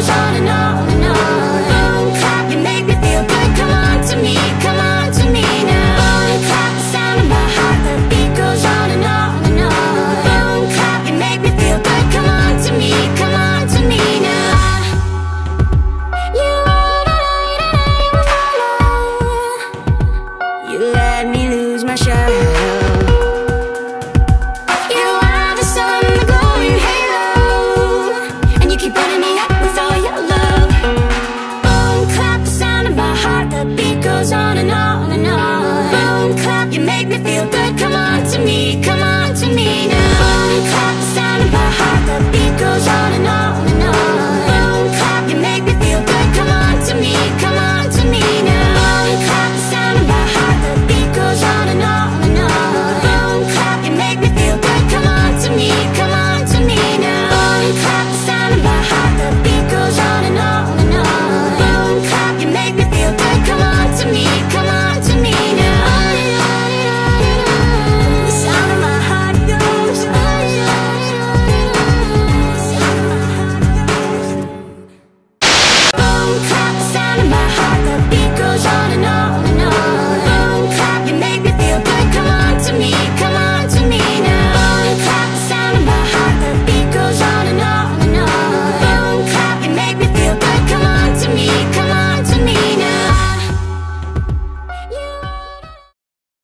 goes on and on